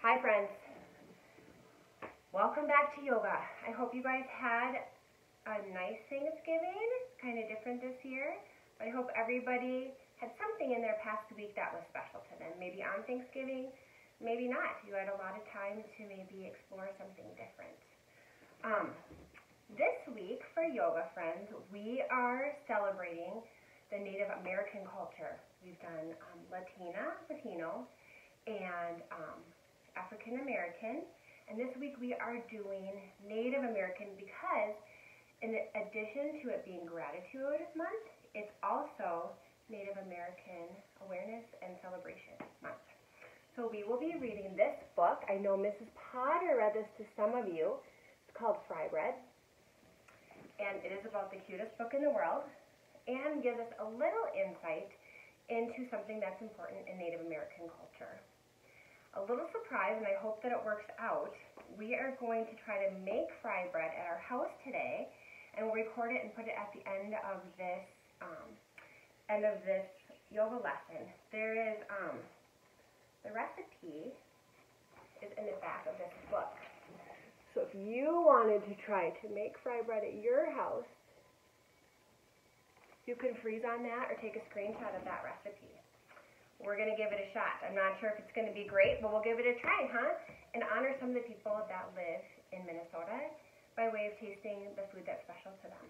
Hi friends. Welcome back to yoga. I hope you guys had a nice Thanksgiving, kind of different this year, but I hope everybody had something in their past week that was special to them. Maybe on Thanksgiving, maybe not. You had a lot of time to maybe explore something different. Um, this week for yoga friends, we are celebrating the Native American culture. We've done um, Latina, Latino, and um, African American. And this week we are doing Native American because in addition to it being Gratitude Month, it's also Native American Awareness and Celebration Month. So we will be reading this book. I know Mrs. Potter read this to some of you. It's called Fry Bread. And it is about the cutest book in the world and gives us a little insight into something that's important in Native American culture a little surprise, and I hope that it works out. We are going to try to make fry bread at our house today, and we'll record it and put it at the end of this um, end of this yoga lesson. There is um, the recipe is in the back of this book. So if you wanted to try to make fry bread at your house, you can freeze on that or take a screenshot of that recipe we're going to give it a shot. I'm not sure if it's going to be great, but we'll give it a try, huh? And honor some of the people that live in Minnesota by way of tasting the food that's special to them.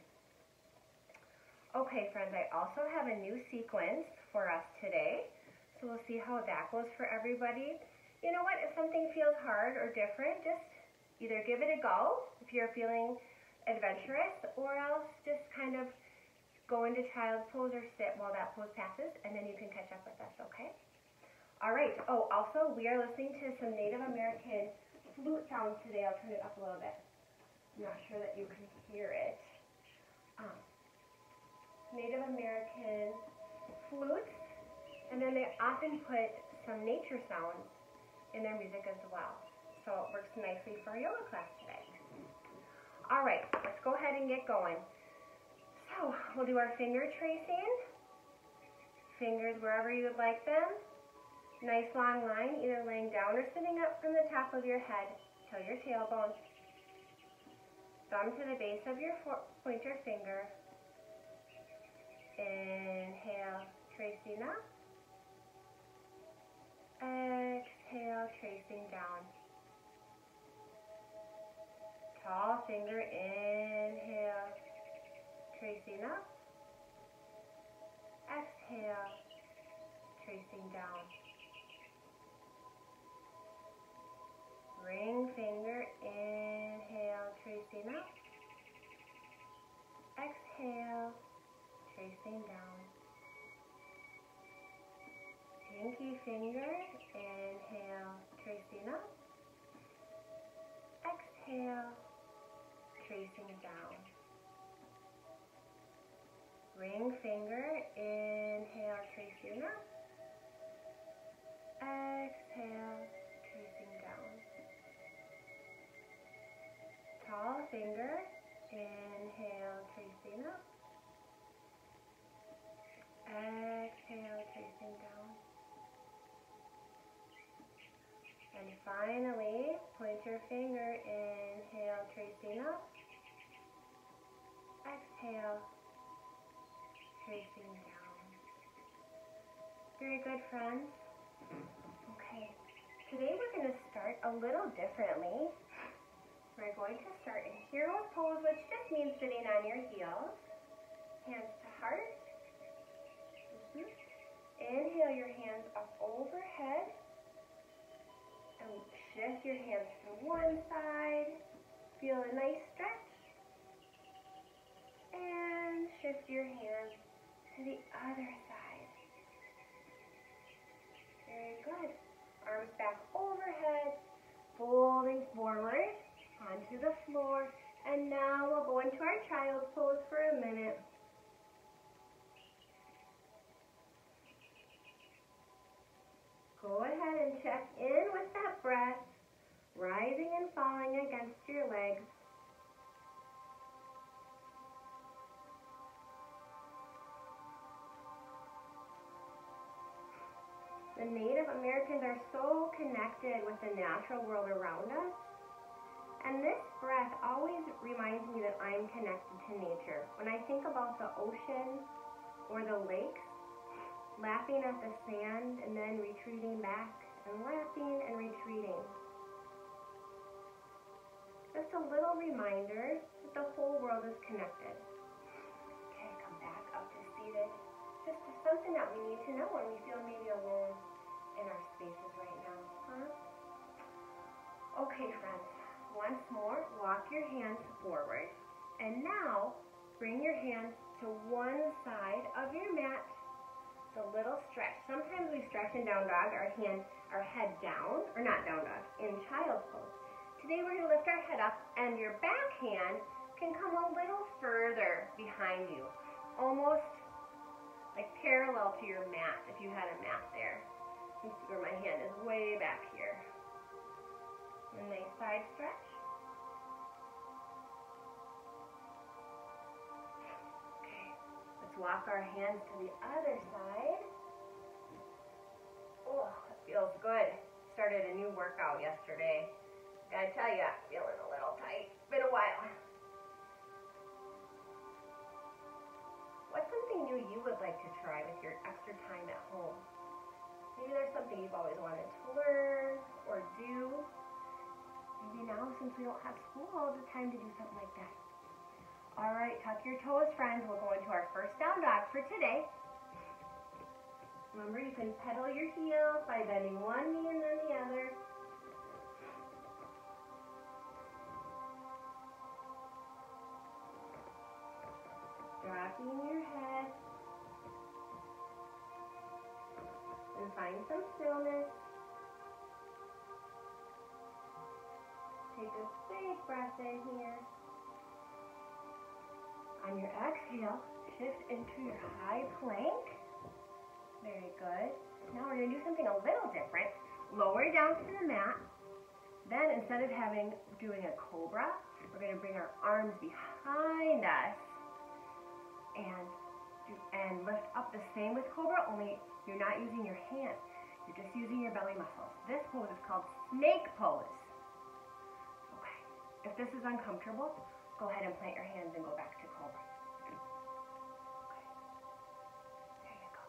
Okay, friends, I also have a new sequence for us today. So we'll see how that goes for everybody. You know what? If something feels hard or different, just either give it a go if you're feeling adventurous, or else just kind of go into child's pose or sit while that pose passes, and then you can catch up with us, okay? All right. Oh, also, we are listening to some Native American flute sounds today. I'll turn it up a little bit. I'm not sure that you can hear it. Um, Native American flutes, and then they often put some nature sounds in their music as well. So it works nicely for yoga class today. All right, let's go ahead and get going. So we'll do our finger tracing. Fingers wherever you would like them. Nice long line, either laying down or sitting up from the top of your head till your tailbone. Thumb to the base of your pointer finger. Inhale, tracing up. Exhale, tracing down. Tall finger, inhale tracing up. Exhale, tracing down. Ring finger, inhale, tracing up. Exhale, tracing down. Pinky finger, inhale, tracing up. Exhale, tracing down. Ring finger, inhale, tracing up. Exhale, tracing down. Tall finger, inhale, tracing up. Exhale, tracing down. And finally, point your finger, inhale, tracing up. Exhale, Very good, friends. Okay, today we're going to start a little differently. We're going to start in hero pose, which just means sitting on your heels. Hands to heart. Mm -hmm. Inhale your hands up overhead. And shift your hands to one side. Feel a nice stretch. And shift your hands to the other side. Very good. Arms back overhead, folding forward onto the floor. And now we'll go into our child's pose for a minute. Go ahead and check in with that breath, rising and falling against your legs. The Native Americans are so connected with the natural world around us. And this breath always reminds me that I'm connected to nature. When I think about the ocean or the lakes, lapping at the sand and then retreating back and lapping and retreating. Just a little reminder that the whole world is connected. Okay, come back up to seated. Just something that we need to know when we feel maybe alone in our spaces right now. Huh? Okay, friends. Once more, walk your hands forward. And now, bring your hands to one side of your mat. A little stretch. Sometimes we stretch in down dog, our hand, our head down, or not down dog, in child's pose. Today we're going to lift our head up and your back hand can come a little further behind you. Almost like parallel to your mat if you had a mat there. You see where my hand is way back here. And nice side stretch. Okay, let's walk our hands to the other side. Oh, it feels good. Started a new workout yesterday. Gotta tell you, I'm feeling a little tight. It's been a while. New you would like to try with your extra time at home? Maybe there's something you've always wanted to learn or do. Maybe now, since we don't have school, it's time to do something like that. All right, tuck your toes, friends. We'll go into our first down dog for today. Remember, you can pedal your heels by bending one knee and then the other. Some stillness. Take a big breath in here. On your exhale, shift into your high plank. Very good. Now we're going to do something a little different. Lower down to the mat. Then instead of having doing a cobra, we're going to bring our arms behind us and and lift up the same with cobra, only you're not using your hands. You're just using your belly muscles. This pose is called snake pose. Okay. If this is uncomfortable, go ahead and plant your hands and go back to cobra. Okay. There you go.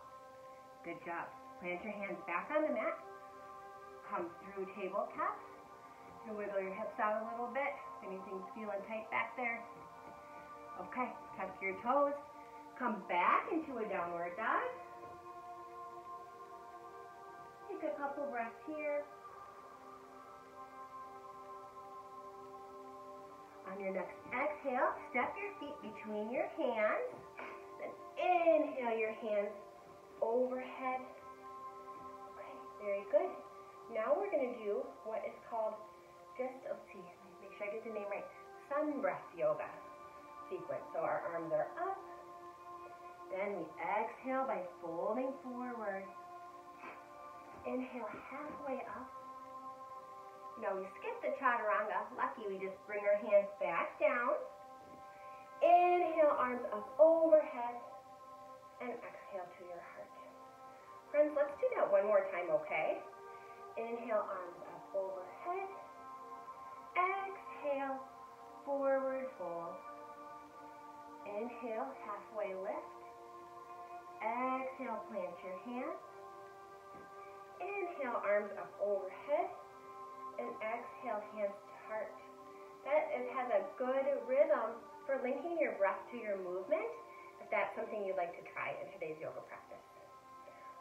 Good job. Plant your hands back on the mat. Come through tabletop. And wiggle your hips out a little bit. If Anything's feeling tight back there. Okay, tuck your toes. Come back into a downward dog. Take a couple breaths here. On your next exhale, step your feet between your hands. Then inhale your hands overhead. Okay, very good. Now we're going to do what is called just, let's see, make sure I get the name right, sun breath yoga sequence. So our arms are up. Then we exhale by folding forward. Inhale halfway up. Now we skip the chaturanga. Lucky we just bring our hands back down. Inhale, arms up overhead. And exhale to your heart. Friends, let's do that one more time, okay? Inhale, arms up overhead. Exhale, forward fold. Inhale, halfway lift. Exhale, plant your hands. Inhale, arms up overhead. And exhale, hands to heart. That is, has a good rhythm for linking your breath to your movement, if that's something you'd like to try in today's yoga practice.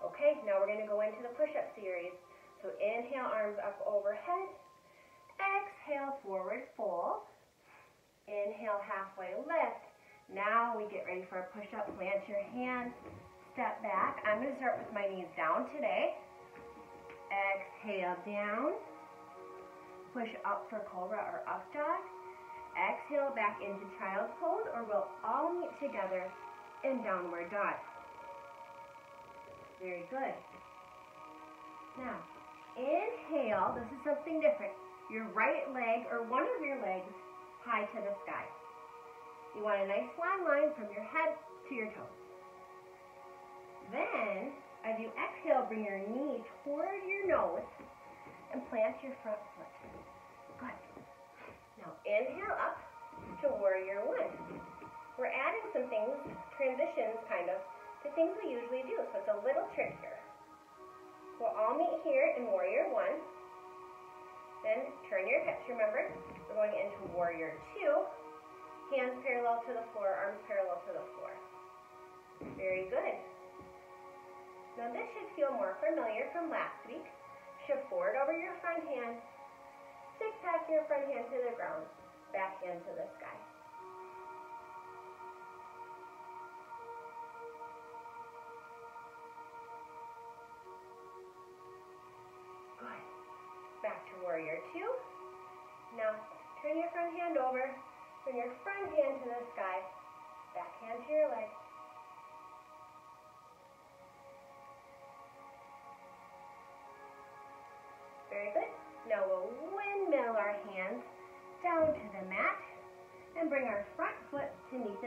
Okay, now we're going to go into the push-up series. So inhale, arms up overhead. Exhale, forward fold. Inhale, halfway lift. Now we get ready for a push-up. Plant your hands, step back. I'm going to start with my knees down today. Exhale down. Push up for cobra or up dog. Exhale back into child's pose or we'll all meet together in downward dog. Very good. Now, inhale. This is something different. Your right leg or one of your legs high to the sky. You want a nice long line from your head to your toes. Then, As you exhale, bring your knee toward your nose and plant your front foot. Good. Now inhale up to warrior one. We're adding some things, transitions kind of, to things we usually do, so it's a little trickier. We'll all meet here in warrior one. Then turn your hips, remember? We're going into warrior two. Hands parallel to the floor, arms parallel to the floor. Very good. Now this should feel more familiar from last week. Shift forward over your front hand. Back your front hand to the ground. Back hand to the sky. Good. Back to warrior two. Now turn your front hand over. Bring your front hand to the sky. Back hand to your leg.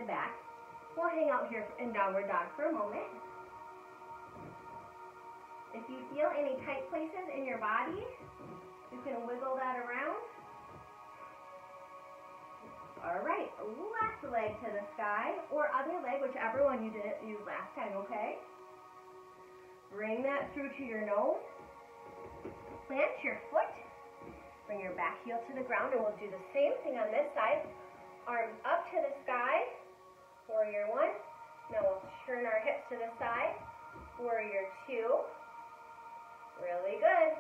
The back. We'll hang out here in downward dog for a moment. If you feel any tight places in your body, you can wiggle that around. All right, left leg to the sky, or other leg, whichever one you didn't use last time, okay? Bring that through to your nose. Plant your foot. Bring your back heel to the ground, and we'll do the same thing on this side. To the side. Warrior two. Really good.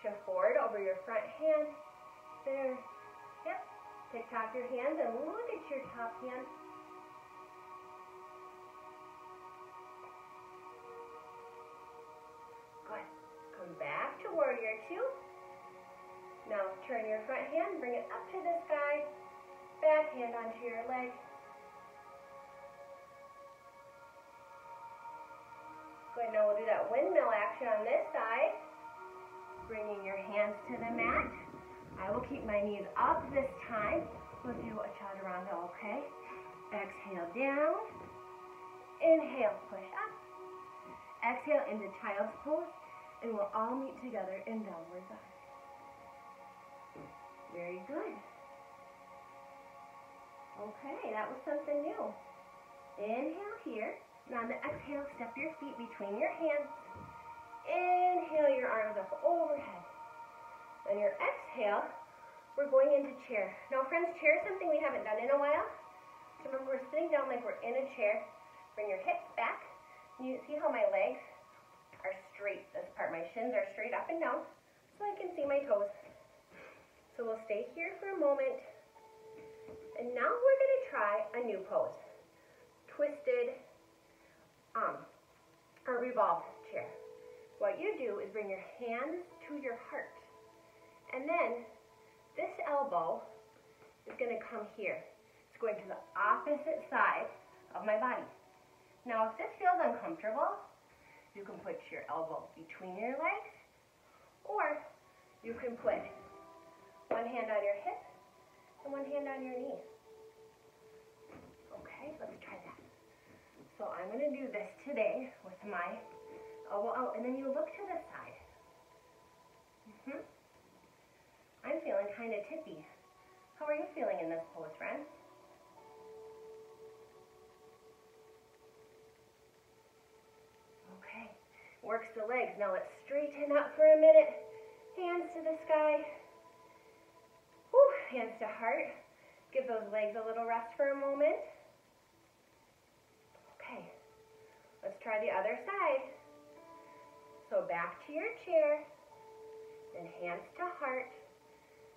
Shift forward over your front hand. There. Yep. Tick tock your hands and look at your top hand. Good. Come back to warrior two. Now turn your front hand, bring it up to the sky. Back hand onto your leg. Now we'll do that windmill action on this side. Bringing your hands to the mat. I will keep my knees up this time. We'll do a chaturanga, okay? Exhale down. Inhale, push up. Exhale into child's pose, and we'll all meet together in downward dog. Very good. Okay, that was something new. Inhale here. Now on the exhale, step your feet between your hands. Inhale your arms up overhead. On your exhale, we're going into chair. Now friends, chair is something we haven't done in a while. So remember, we're sitting down like we're in a chair. Bring your hips back. You see how my legs are straight, this part. My shins are straight up and down so I can see my toes. So we'll stay here for a moment. And now we're going to try a new pose. Twisted um, or revolved chair. What you do is bring your hands to your heart. And then this elbow is going to come here. It's going to the opposite side of my body. Now, if this feels uncomfortable, you can put your elbow between your legs, or you can put one hand on your hip and one hand on your knee. Okay, let's. So I'm going to do this today with my elbow out, and then you look to the side. Mm-hmm. I'm feeling kind of tippy. How are you feeling in this pose, friend? Okay, works the legs. Now let's straighten up for a minute. Hands to the sky. Whew, hands to heart. Give those legs a little rest for a moment. Okay, let's try the other side. So back to your chair, then hands to heart.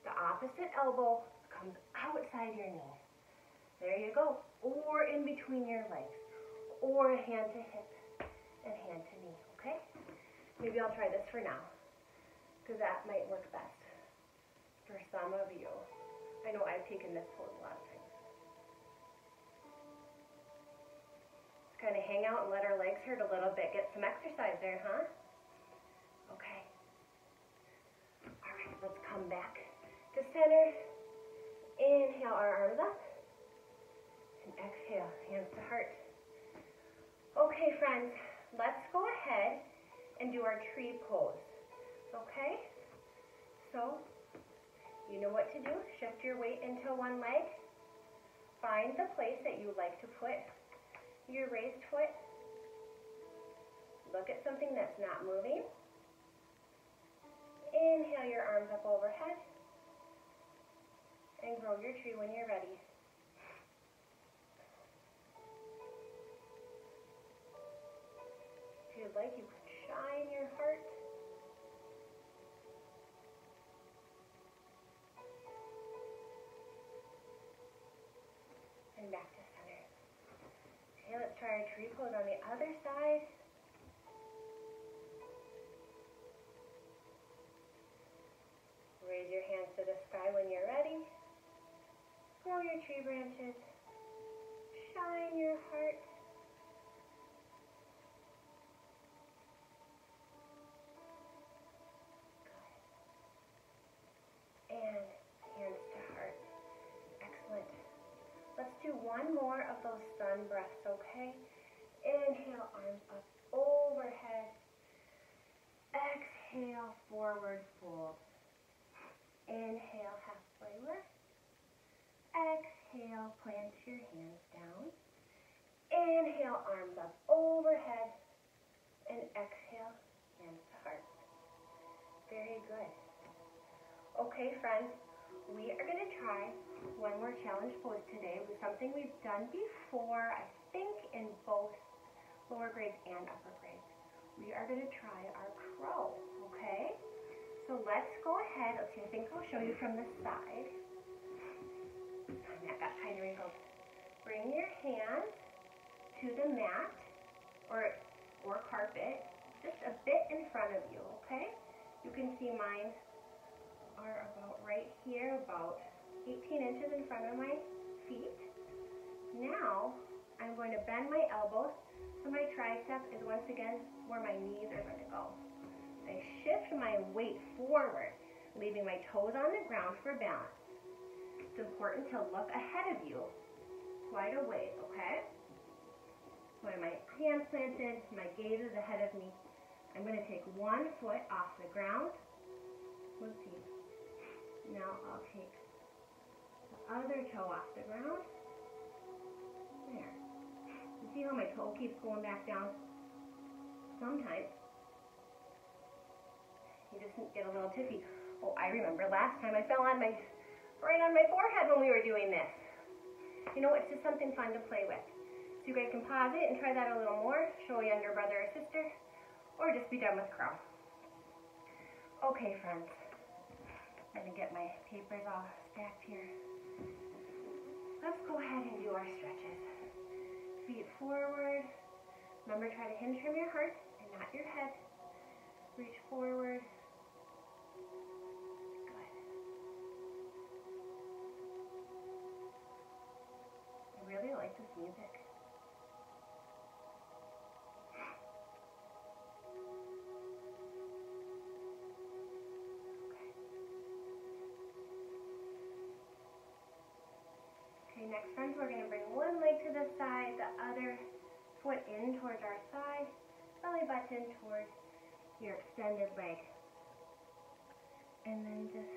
The opposite elbow comes outside your knee. There you go. Or in between your legs. Or hand to hip and hand to knee, okay? Maybe I'll try this for now, because that might work best for some of you. I know I've taken this pose a lot kind of hang out and let our legs hurt a little bit. Get some exercise there, huh? Okay. All right, let's come back to center. Inhale our arms up. And exhale, hands to heart. Okay, friends, let's go ahead and do our tree pose. Okay? So, you know what to do. Shift your weight into one leg. Find the place that you like to put your raised foot. Look at something that's not moving. Inhale your arms up overhead. And grow your tree when you're ready. If you'd like, you could shine your heart. Try our tree pose on the other side. Raise your hands to the sky when you're ready. Grow your tree branches. Shine your heart. Sun breaths, okay? Inhale, arms up overhead. Exhale, forward fold. Inhale, halfway lift. Exhale, plant your hands down. Inhale, arms up overhead. And exhale, hands to heart. Very good. Okay, friends, we are going to try one more challenge pose today with something we've done before, I think in both lower grades and upper grades. We are going to try our crow, okay? So let's go ahead. Okay, I think I'll show you from the side. That got kind of wrinkled. Bring your hands to the mat or or carpet, just a bit in front of you, okay? You can see mine are about right here, about 18 inches in front of my feet. Now, I'm going to bend my elbows so my tricep is once again where my knees are going to go. I shift my weight forward, leaving my toes on the ground for balance. It's important to look ahead of you quite a ways, okay? So my hands planted, my gaze is ahead of me. I'm going to take one foot off the ground. Let's see. Now I'll take the other toe off the ground. There. You see how my toe keeps going back down? Sometimes you just get a little tippy. Oh, I remember last time I fell on my, right on my forehead when we were doing this. You know, it's just something fun to play with. So you guys can pause it and try that a little more. Show a younger brother or sister. Or just be done with crow. Okay, friends. Going to get my papers all stacked here. Let's go ahead and do our stretches. Feet forward. Remember, try to hinge from your heart and not your head. Reach forward. Good. I really like this music. Friends, we're going to bring one leg to the side, the other foot in towards our side, belly button towards your extended leg. And then just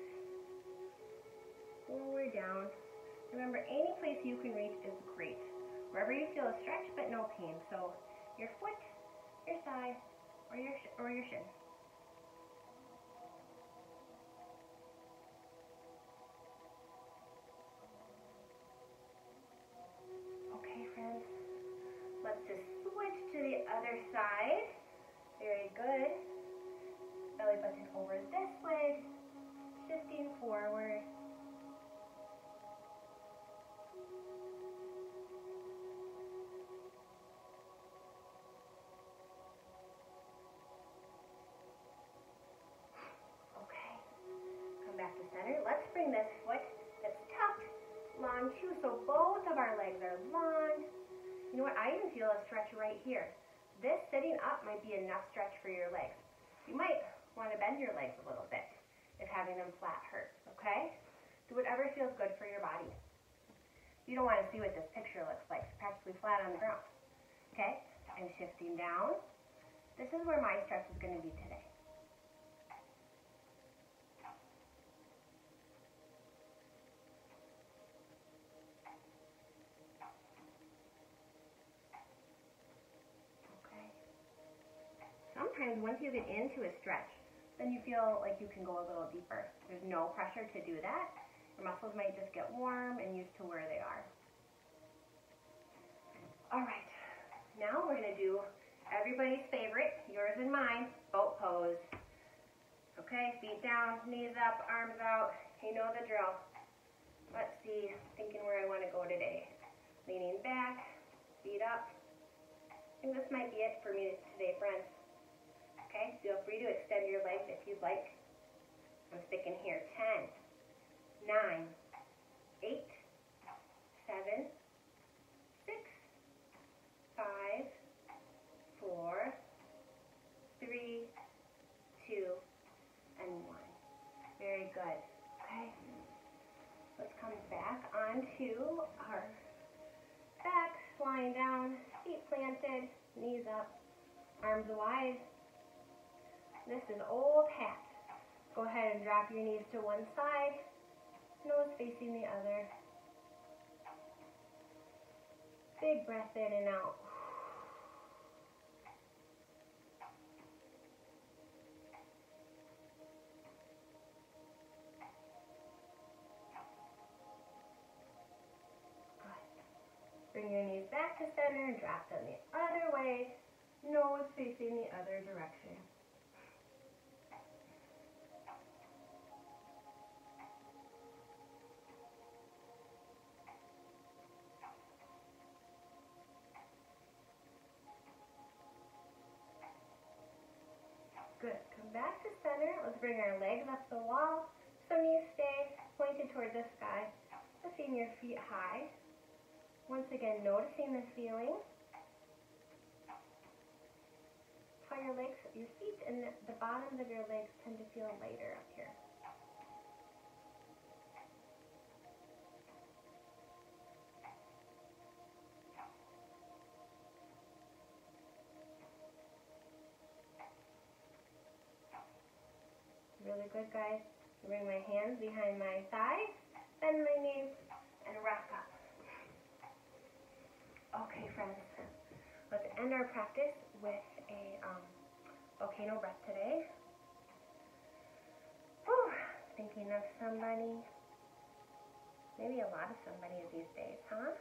forward down Remember, any place you can reach is great. Wherever you feel a stretch but no pain. So your foot, your thigh, or your, or your shin. Button over this leg, shifting forward. Okay, come back to center. Let's bring this foot that's tucked long too, so both of our legs are long. You know what, I even feel a stretch right here. This sitting up might be enough stretch for your legs. You might want to bend your legs a little bit if having them flat hurts, okay? Do whatever feels good for your body. You don't want to see what this picture looks like. It's practically flat on the ground. Okay? I'm shifting down. This is where my stretch is going to be today. Okay. Sometimes once you get into a stretch, then you feel like you can go a little deeper. There's no pressure to do that. Your muscles might just get warm and used to where they are. All right, now we're gonna do everybody's favorite, yours and mine, boat pose. Okay, feet down, knees up, arms out. You know the drill. Let's see, thinking where I wanna go today. Leaning back, feet up. I think this might be it for me today, friends. Okay, feel free to extend your legs if you'd like. I'm sticking here. 10, 9, 8, 7, 6, 5, 4, 3, 2, and 1. Very good. Okay. Let's come back onto our back, lying down, feet planted, knees up, arms wide. This is old hat. Go ahead and drop your knees to one side, nose facing the other. Big breath in and out. Bring your knees back to center and drop them the other way, nose facing the other direction. Bring our legs up the wall. So knees stay pointed toward the sky. Lifting your feet high. Once again, noticing the feeling. How your legs, your feet and the, the bottoms of your legs tend to feel lighter up here. Good, guys. Bring my hands behind my thighs, bend my knees, and rock up. Okay, friends. Let's end our practice with a um, volcano breath today. Whew, thinking of somebody, maybe a lot of somebody these days, huh?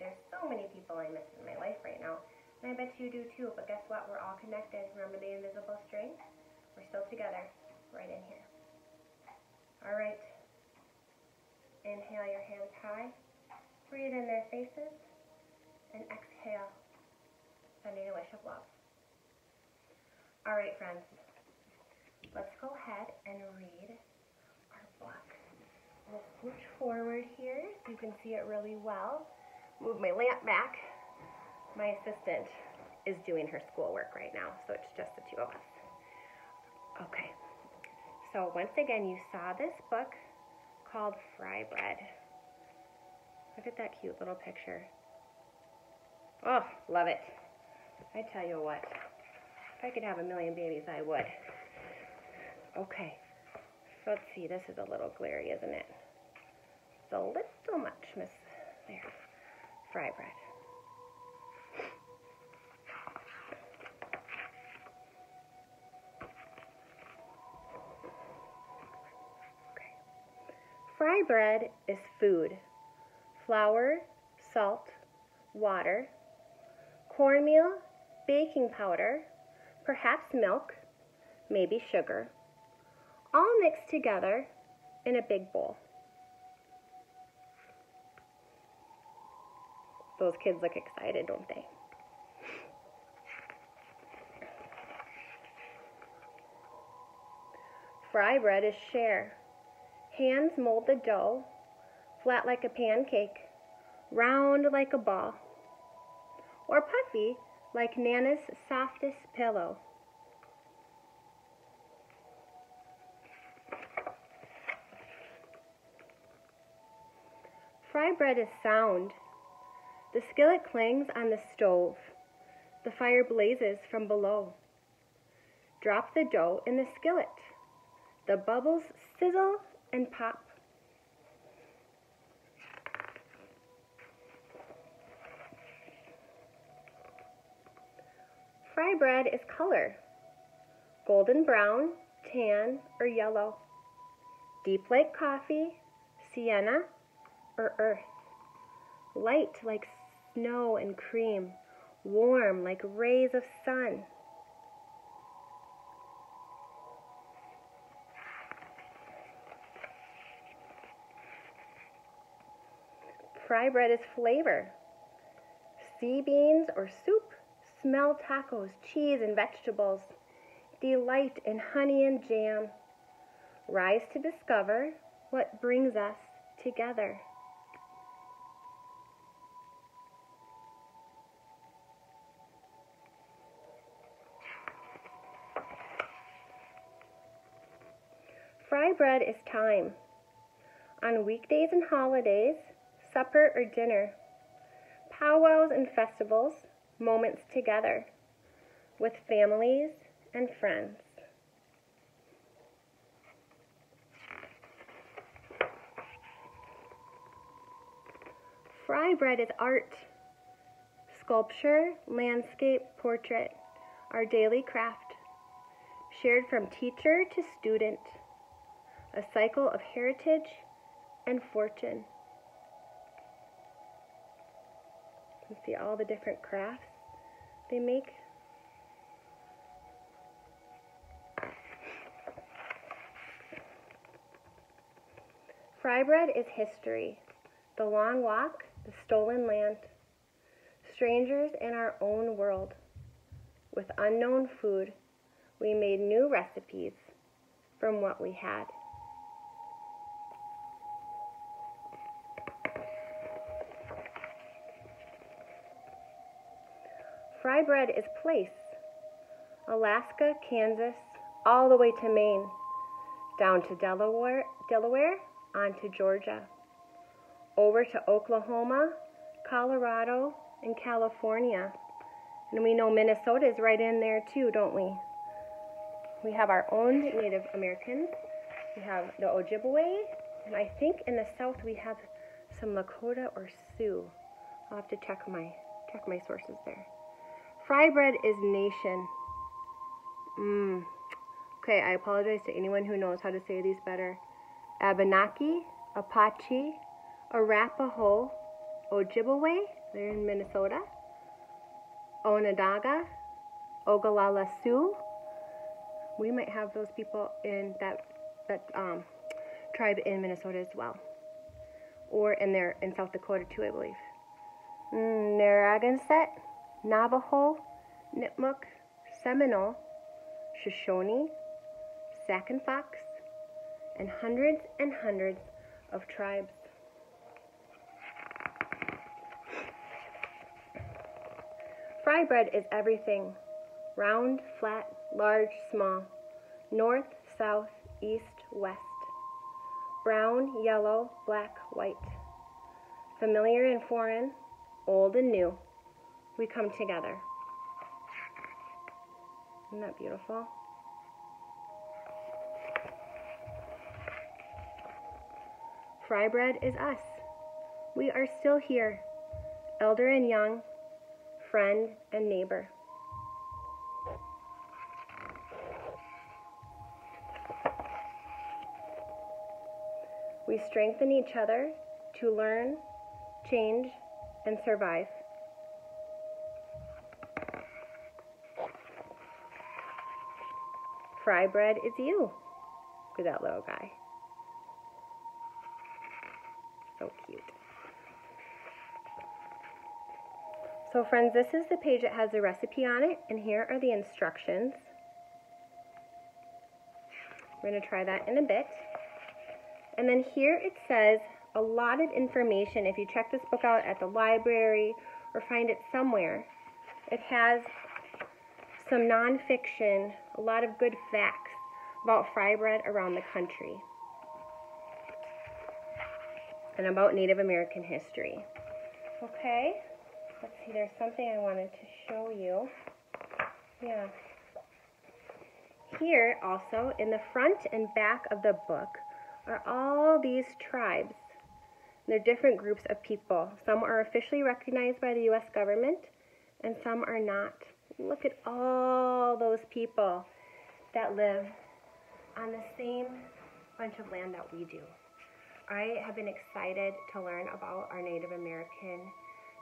There's so many people I miss in my life right now. And I bet you do too, but guess what? We're all connected. Remember the invisible string? We're still together right in here. All right. Inhale your hands high. Breathe in their faces. And exhale, sending a wish of love. All right, friends. Let's go ahead and read our book. We'll switch forward here so you can see it really well. Move my lamp back. My assistant is doing her schoolwork right now, so it's just the two of us. Okay. So once again, you saw this book called Fry Bread. Look at that cute little picture. Oh, love it. I tell you what, if I could have a million babies, I would. Okay, let's see, this is a little glary, isn't it? It's a little much, Miss. There. Fry bread. Fry bread is food. Flour, salt, water, cornmeal, baking powder, perhaps milk, maybe sugar, all mixed together in a big bowl. Those kids look excited, don't they? Fry bread is share. Hands mold the dough, flat like a pancake, round like a ball, or puffy like Nana's softest pillow. Fry bread is sound. The skillet clangs on the stove. The fire blazes from below. Drop the dough in the skillet. The bubbles sizzle and pop. Fry bread is color. Golden brown, tan, or yellow. Deep like coffee, sienna, or earth. Light like snow and cream. Warm like rays of sun. Fry bread is flavor. Sea beans or soup, smell tacos, cheese, and vegetables. Delight in honey and jam. Rise to discover what brings us together. Fry bread is time. On weekdays and holidays, supper or dinner, powwows and festivals, moments together with families and friends. Fry bread is art, sculpture, landscape, portrait, our daily craft, shared from teacher to student, a cycle of heritage and fortune. You see all the different crafts they make. Fry bread is history, the long walk, the stolen land, strangers in our own world. With unknown food, we made new recipes from what we had. Fry bread is place. Alaska, Kansas, all the way to Maine, down to Delaware, Delaware, on to Georgia, over to Oklahoma, Colorado, and California. And we know Minnesota is right in there too, don't we? We have our own Native Americans. We have the Ojibwe, and I think in the south we have some Lakota or Sioux. I'll have to check my check my sources there. Fry bread is nation. Mmm. Okay, I apologize to anyone who knows how to say these better. Abenaki, Apache, Arapaho, Ojibwe, they're in Minnesota, Onondaga, Oglala Sioux. We might have those people in that that um, tribe in Minnesota as well, or in there in South Dakota too, I believe. Mm, Narragansett. Navajo, Nipmuc, Seminole, Shoshone, Sac and Fox, and hundreds and hundreds of tribes. Fry bread is everything. Round, flat, large, small, north, south, east, west, brown, yellow, black, white, familiar and foreign, old and new we come together. Isn't that beautiful? Fry bread is us. We are still here, elder and young, friend and neighbor. We strengthen each other to learn, change, and survive. Fry bread is you. Look at that little guy. So cute. So friends, this is the page that has the recipe on it, and here are the instructions. We're going to try that in a bit. And then here it says a lot of information. If you check this book out at the library or find it somewhere, it has some nonfiction, a lot of good facts about fry bread around the country and about Native American history. Okay, let's see, there's something I wanted to show you. Yeah. here also in the front and back of the book are all these tribes. They're different groups of people. Some are officially recognized by the U.S. government and some are not. Look at all those people that live on the same bunch of land that we do. I have been excited to learn about our Native American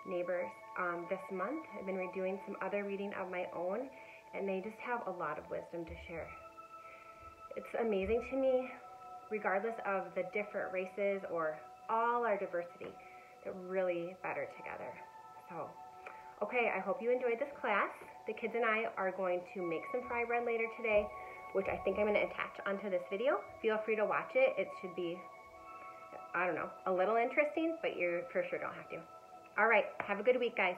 neighbors um, this month. I've been doing some other reading of my own, and they just have a lot of wisdom to share. It's amazing to me, regardless of the different races or all our diversity, that really better together. So, okay, I hope you enjoyed this class. The kids and I are going to make some fry bread later today, which I think I'm going to attach onto this video. Feel free to watch it. It should be, I don't know, a little interesting, but you for sure don't have to. All right, have a good week, guys.